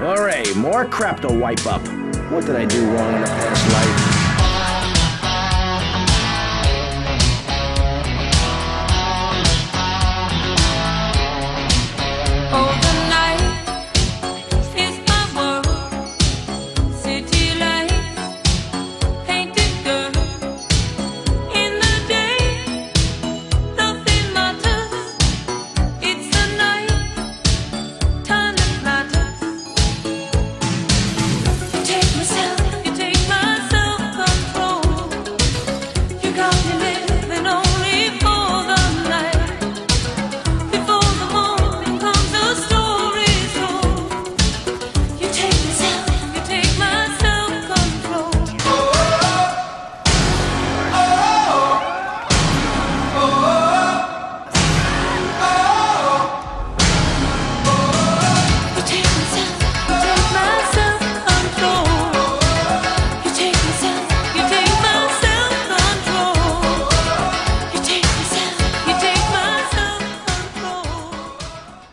Alright, more crap to wipe up. What did I do wrong in a past life? I'm gonna.